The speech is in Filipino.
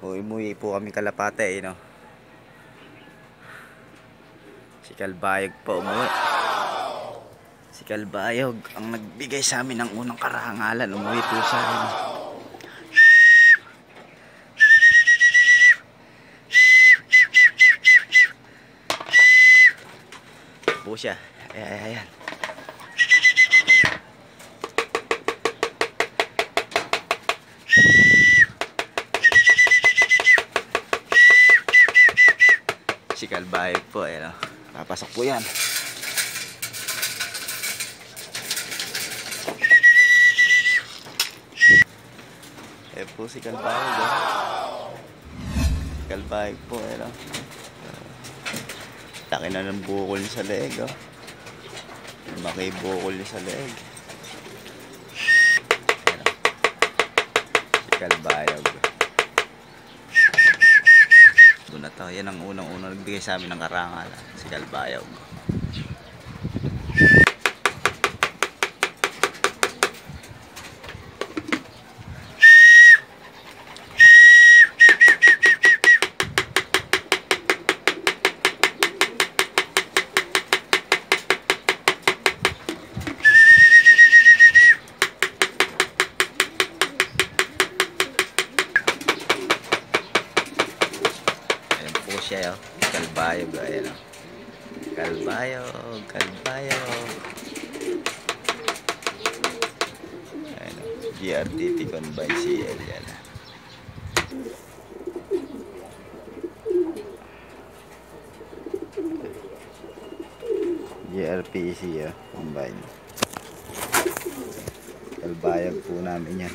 Muwi-muwi po kami kalapate eh, no? Si Kalbayog pa umuwi. Si Kalbayog ang nagbigay sa amin ng unang karangalan. Umuwi po sa amin. Po siya. Ay, ay, ayan. Si Kalbayog po, ayan o. Papasok po yan. Eh po si Kalbayog o. Kalbayog po, ayan o. Laki na ng bukol sa leeg o. Lumaki bukol sa o. Si Kalbayog. Doon na to. Yan ang unang-unang nagbigay sa amin ng karangal. Si Kalbayog. Ayan po siya, oh. Kalbayog, ayan, oh. Kalbayog, Kalbayog. Ayan, oh. GRTP Combine CL, yan. oh. GRPC, oh. Combine. Kalbayog po namin yan.